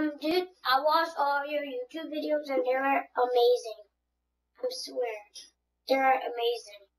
um, dude, I watched all your YouTube videos and they were amazing. I swear. They're amazing.